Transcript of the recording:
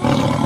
Oh.